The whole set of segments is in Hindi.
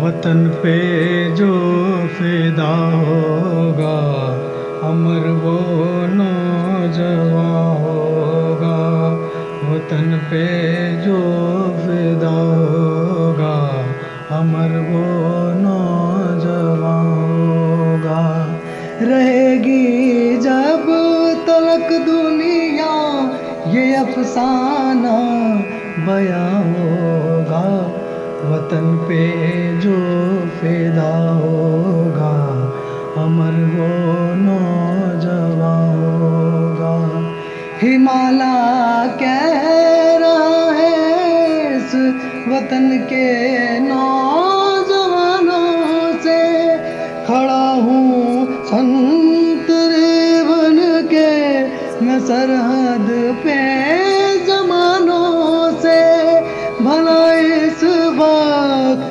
वतन पे जो फिदा होगा, अमर वो नौजवान होगा। वतन पे जो फिदा होगा, अमर वो नौजवान होगा। रहेगी जब तलक दुनिया, ये अफसाना बया होगा। वतन पे जो फिदा होगा, अमर वो नौजवान होगा। हिमाला कह रहा है, इस वतन के नौजवानों से खड़ा हूँ। संतरे बन के मैं सरहद पे जमानों से भला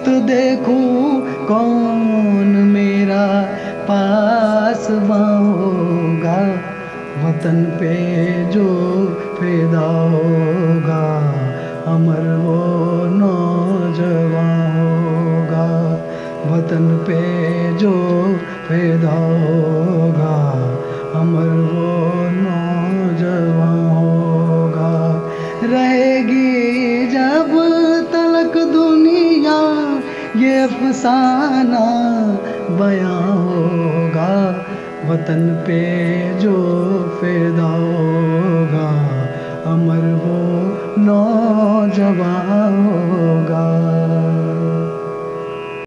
वक्त देखूँ, कौन मेरा पास होगा वतन पे जो फिदा होगा, अमर वो नौजवान होगा। वतन पे जो फिदा होगा, अमर वो नौजवान होगा। रहेगी जब ये अफसाना बयां होगा वतन पे जो फैदा होगा अमर वो नौजवान